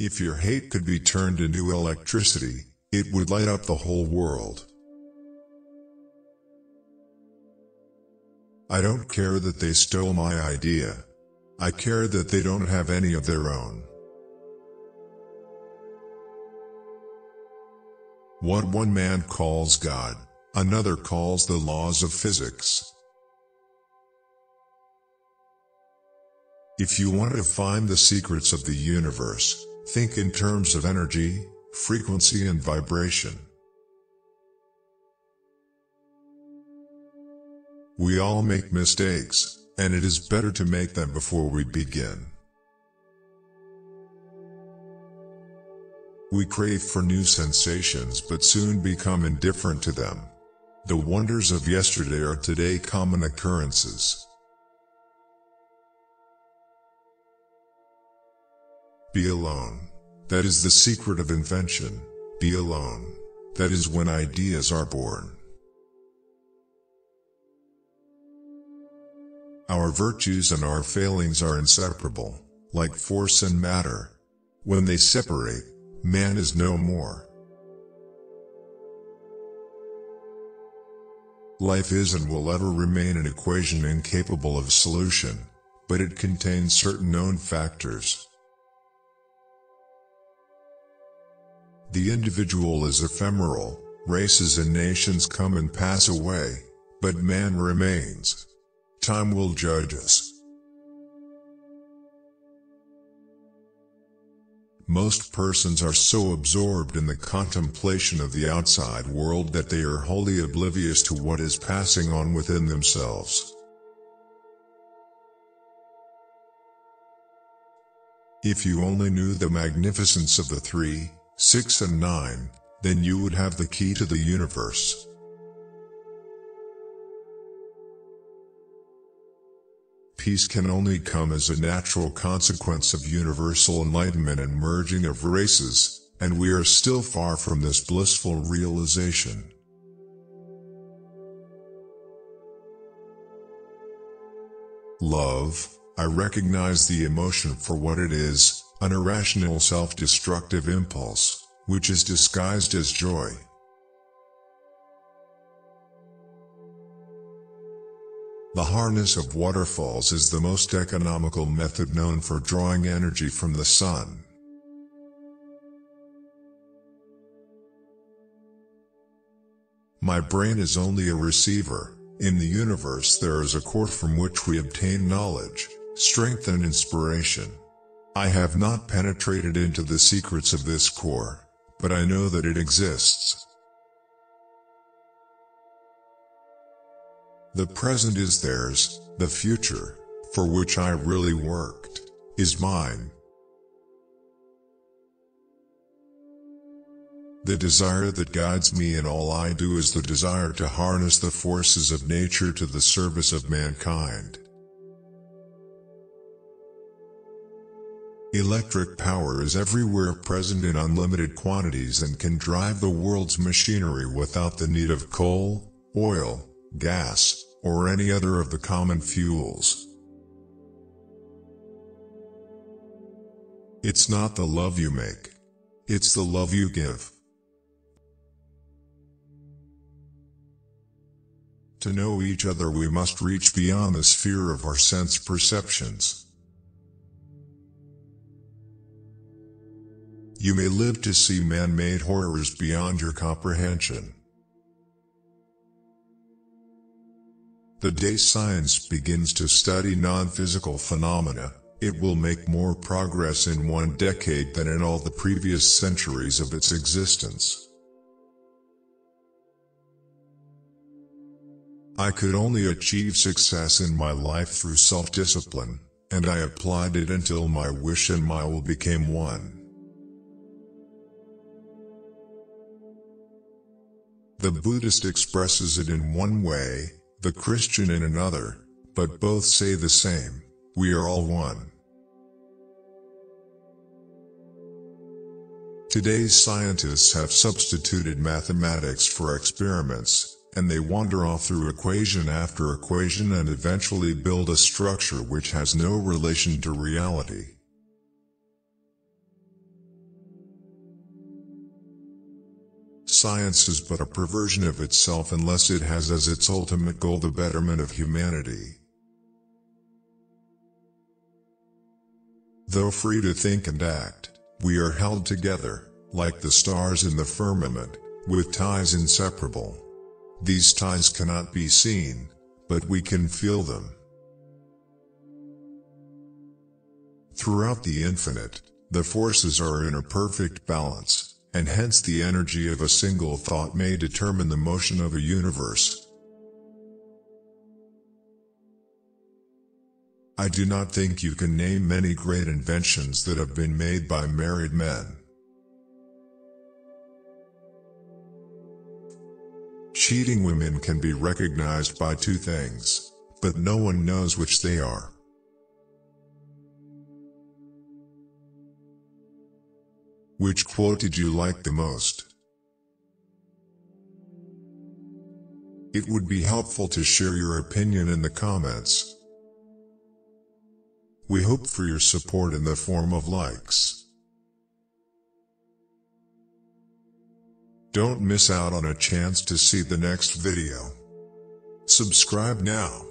If your hate could be turned into electricity, it would light up the whole world. I don't care that they stole my idea. I care that they don't have any of their own. What one man calls God, another calls the laws of physics. If you want to find the secrets of the universe, think in terms of energy, frequency and vibration. We all make mistakes, and it is better to make them before we begin. We crave for new sensations but soon become indifferent to them. The wonders of yesterday are today common occurrences. Be alone. That is the secret of invention. Be alone. That is when ideas are born. Our virtues and our failings are inseparable, like force and matter. When they separate, man is no more. Life is and will ever remain an equation incapable of solution, but it contains certain known factors. The individual is ephemeral, races and nations come and pass away, but man remains. Time will judge us. Most persons are so absorbed in the contemplation of the outside world that they are wholly oblivious to what is passing on within themselves. If you only knew the magnificence of the three, six and nine, then you would have the key to the universe. Peace can only come as a natural consequence of universal enlightenment and merging of races, and we are still far from this blissful realization. Love, I recognize the emotion for what it is, an irrational self-destructive impulse, which is disguised as joy. The harness of waterfalls is the most economical method known for drawing energy from the sun. My brain is only a receiver. In the universe there is a core from which we obtain knowledge, strength and inspiration. I have not penetrated into the secrets of this core, but I know that it exists. The present is theirs, the future, for which I really worked, is mine. The desire that guides me in all I do is the desire to harness the forces of nature to the service of mankind. Electric power is everywhere present in unlimited quantities and can drive the world's machinery without the need of coal, oil, gas, or any other of the common fuels. It's not the love you make. It's the love you give. To know each other we must reach beyond the sphere of our sense perceptions. You may live to see man-made horrors beyond your comprehension. The day science begins to study non-physical phenomena, it will make more progress in one decade than in all the previous centuries of its existence. I could only achieve success in my life through self-discipline, and I applied it until my wish and my will became one. The Buddhist expresses it in one way, the Christian in another, but both say the same, we are all one. Today's scientists have substituted mathematics for experiments, and they wander off through equation after equation and eventually build a structure which has no relation to reality. Science is but a perversion of itself unless it has as its ultimate goal the betterment of humanity. Though free to think and act, we are held together, like the stars in the firmament, with ties inseparable. These ties cannot be seen, but we can feel them. Throughout the infinite, the forces are in a perfect balance, and hence the energy of a single thought may determine the motion of a universe. I do not think you can name many great inventions that have been made by married men. Cheating women can be recognized by two things, but no one knows which they are. Which quote did you like the most? It would be helpful to share your opinion in the comments. We hope for your support in the form of likes. Don't miss out on a chance to see the next video. Subscribe now.